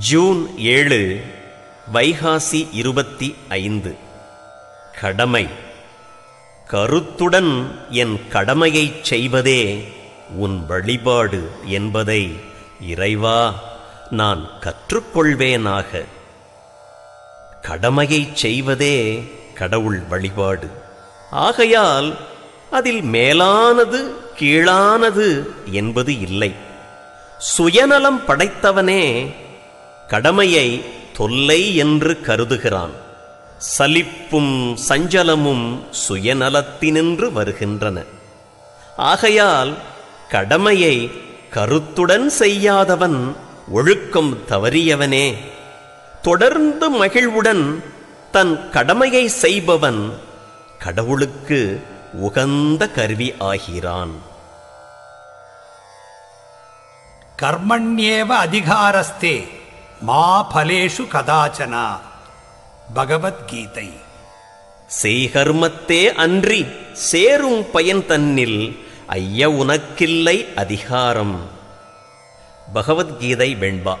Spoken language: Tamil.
ஜூன் ஏழு வைகாசி இருபத்தி ஐந்து. கடமை. கருத்துடன் என் கடமையைச் செய்வதே உன் வழிபாடு என்பதை இறைவா நான் கற்றுக்கொள்வேனாக. கடமையைச் செய்வதே கடவுள் வழிபாடு. ஆகையால் அதில் மேலானது கீழானது என்பது இல்லை. சுயநலம் படைத்தவனே கடமையை தொல்லை என்று கருதுகிறான். சலிப்பும் சஞ்சலமும் சுயநலத்தினின்று வருகின்றன. ஆகையால் கடமையை கருத்துடன் செய்யாதவன் ஒழுக்கம் தவறியவனே. தொடர்ந்து மகிழ்வுடன் தன் கடமையை செய்பவன் கடவுளுக்கு உகந்த கருவி ஆகிறான். கர்மண்யேவ அதிகாரஸ்தே. மா பலேஷு கதாச்சனா. பகவத்கீதை. செய்கர்மத்தே அன்றி சேரும் பயன் தன்னில் ஐய உனக்கில்லை அதிகாரம். பகவத்கீதை வெண்பா.